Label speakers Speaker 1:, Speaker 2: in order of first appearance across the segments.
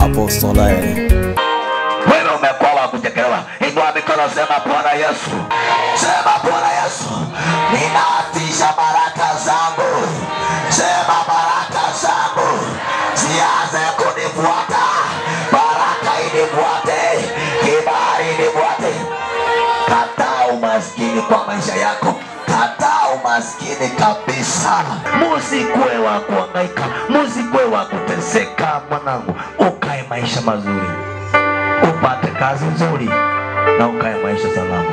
Speaker 1: Apostolae.
Speaker 2: wewe umekuwa wa kuchekelewa inua mikono sema bwana yesu. Sema bwana yesu. Ninaatisha baraka zangu. Sema baraka zangu zianze kunifuata. Baraka inifuate. Kibali inifuate. Kataa umaskini kwa maisha yako kataa umaskini kabisa Musikuwe wa kuangaika musikuwe wa kuteseka mwanangu ukae maisha mazuri upate kazi nzuri na ukae maisha salama.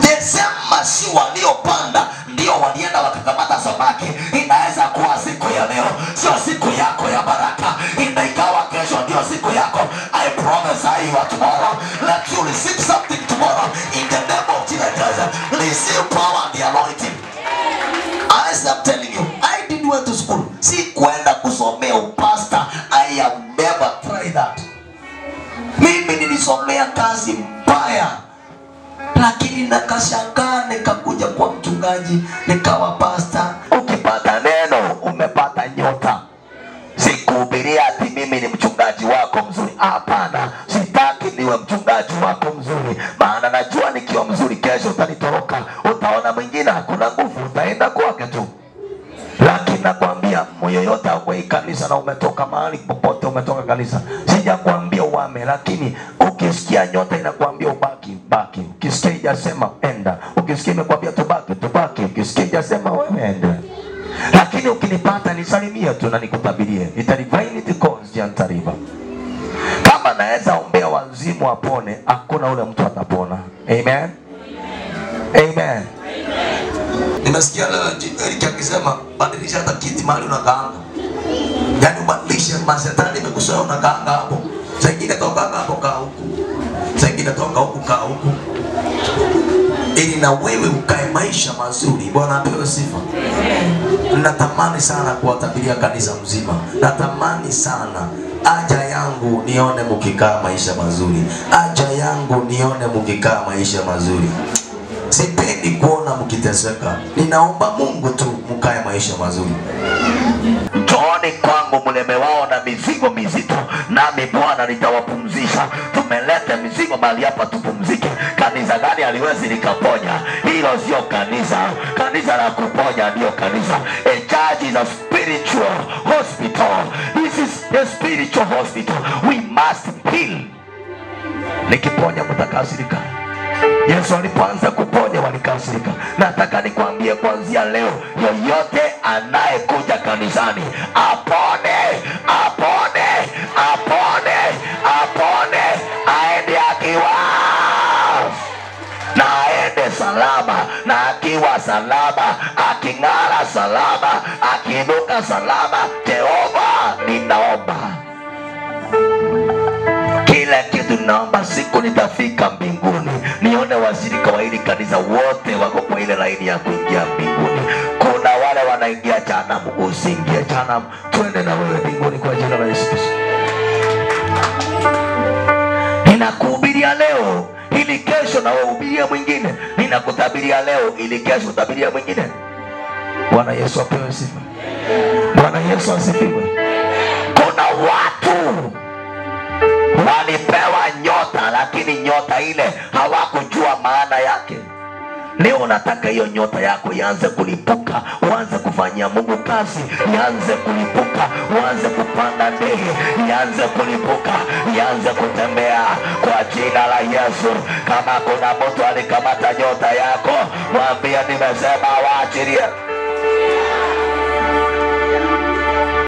Speaker 2: Jesema si waliopanda ndio walienda wakakamata samaki. Inaweza kuwa siku ya leo sio siku yako ya baraka, inaikawa kesho ndio siku yako. I promise you are tomorrow nilisomea kazi mbaya lakini nakashangaa nikakuja kwa mchungaji nikawa pasta ukipata neno umepata nyota. Sikuhubiria ati mimi ni mchungaji wako mzuri. Hapana sitaki niwe mchungaji wako mzuri. Maana najua nikiwa mzuri kesho utanitoroka. Utaona mwingine hakuna nguvu utaenda kwake tu. Lakini nakwambia yoyote akwei kanisa na umetoka mahali popote umetoka kanisa uame lakini ukisikia nyota inakwambia ubaki baki. Ukisikia ijasema enda. Ukisikia imekwambia tubaki tubaki. Ukisikia ijasema wewe enda lakini ukinipata nisalimie tu na nikutabirie italivainitikoziantariva kama naweza ombea wazimu apone hakuna ule mtu atapona. Amen? Amen. Nimesikia leo Eriki akisema badilisha hata kiti mahali unakaanga, yaani ubadilishe masetani imekusema unakaanga hapo, saa toka hapo kaa huku, saa ingine toka huku kaa huku, ili na wewe ukae maisha mazuri. Bwana apewe sifa. Natamani sana kuwatabiria kanisa mzima, natamani sana aja yangu nione mukikaa maisha mazuri, aja yangu nione mukikaa maisha mazuri sipendi kuona mkiteseka. Ninaomba Mungu tu mkae maisha mazuri. Njooni kwangu mlemewao nitawapumzisha. Tumeleta mizigo mahali hapa tupumzike. Kanisa gani haliwezi likaponya? Hilo sio kanisa. Kanisa la kuponya ndio kanisa. A church is a spiritual hospital. This is a spiritual hospital. We must heal. Nikiponya mtakasirika. Yesu alipoanza kuponya walikasirika. Nataka nikwambie kuanzia leo, yoyote anayekuja kanisani apone, apone, salama, na akiwa salama, aking'ara salama, akiinuka salama. Jehova, ninaomba. Kila kitu naomba siku nitafika mbinguni nione washirika wa hili kanisa wote wako kwa ile laini ya kuingia mbinguni. Kuna wale wanaingia janamu usiingie janamu. Twende na wewe mbinguni kwa jina la yesu kristo. Ninakuhubiria leo ili kesho na wahubiria mwingine. Ninakutabiria leo ili kesho utabiria mwingine. Bwana yesu apewe sifa. Bwana yesu asifiwe. Kuna watu walipewa nyota lakini nyota ile hawakujua maana yake leo nataka hiyo nyota yako ianze kulipuka uanze kufanyia mungu kazi ianze kulipuka uanze kupanda ndege ianze kulipuka ianze kutembea kwa jina la yesu. Kama kuna mtu alikamata nyota yako mwambie nimesema waachilie